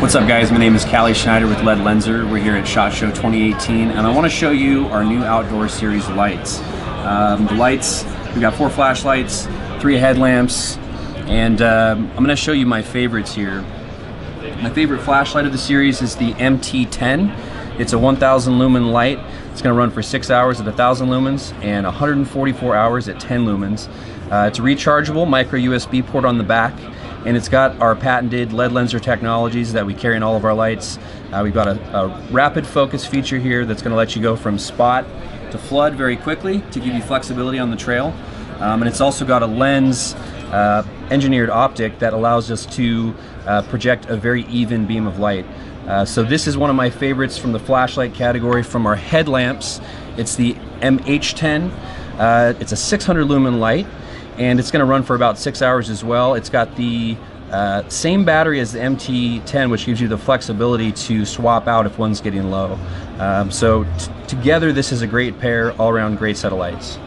What's up guys, my name is Callie Schneider with LED Lenser. We're here at SHOT Show 2018 and I want to show you our new outdoor series lights. Um, the lights, we've got four flashlights, three headlamps, and um, I'm going to show you my favorites here. My favorite flashlight of the series is the MT10. It's a 1000 lumen light. It's going to run for 6 hours at 1000 lumens and 144 hours at 10 lumens. Uh, it's a rechargeable micro USB port on the back and it's got our patented LED Lenser technologies that we carry in all of our lights. Uh, we've got a, a, rapid focus feature here that's going to let you go from spot to flood very quickly to give you flexibility on the trail. Um, and it's also got a lens uh, engineered optic that allows us to uh, project a very even beam of light. Uh, so this is one of my favorites from the flashlight category from our headlamps. It's the MH10. Uh, it's a 600 lumen light and it's going to run for about six hours as well. It's got the uh, same battery as the MT10, which gives you the flexibility to swap out if one's getting low. Um, so together, this is a great pair, all-around great lights.